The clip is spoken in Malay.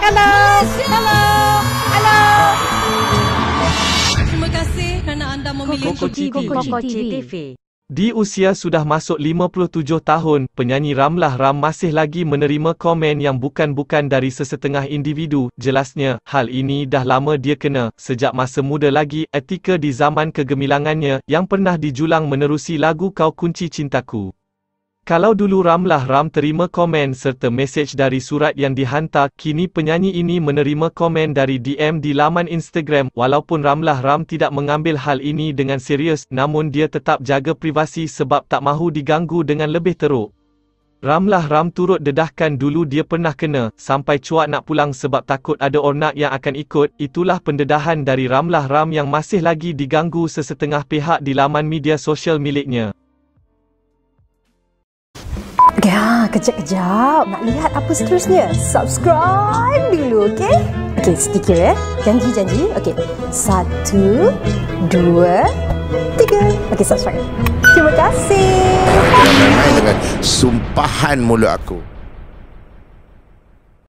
Hello. Hello. Hello. Terima kasih kerana anda memilih Koko TV. Koko TV. Di usia sudah masuk 57 tahun, penyanyi Ramlah Ram masih lagi menerima komen yang bukan-bukan dari sesetengah individu. Jelasnya, hal ini dah lama dia kena, sejak masa muda lagi, etika di zaman kegemilangannya, yang pernah dijulang menerusi lagu Kau Kunci Cintaku. Kalau dulu Ramlah Ram terima komen serta mesej dari surat yang dihantar, kini penyanyi ini menerima komen dari DM di laman Instagram. Walaupun Ramlah Ram tidak mengambil hal ini dengan serius, namun dia tetap jaga privasi sebab tak mahu diganggu dengan lebih teruk. Ramlah Ram turut dedahkan dulu dia pernah kena, sampai cuak nak pulang sebab takut ada ornak yang akan ikut. Itulah pendedahan dari Ramlah Ram yang masih lagi diganggu sesetengah pihak di laman media sosial miliknya. Ya, kejap-kejap. Nak lihat apa seterusnya? Subscribe dulu, okey? Okey, sedikit ya. Janji-janji. Okey. Satu, dua, tiga. Okey, subscribe. Terima kasih. Dengan sumpahan mulut aku.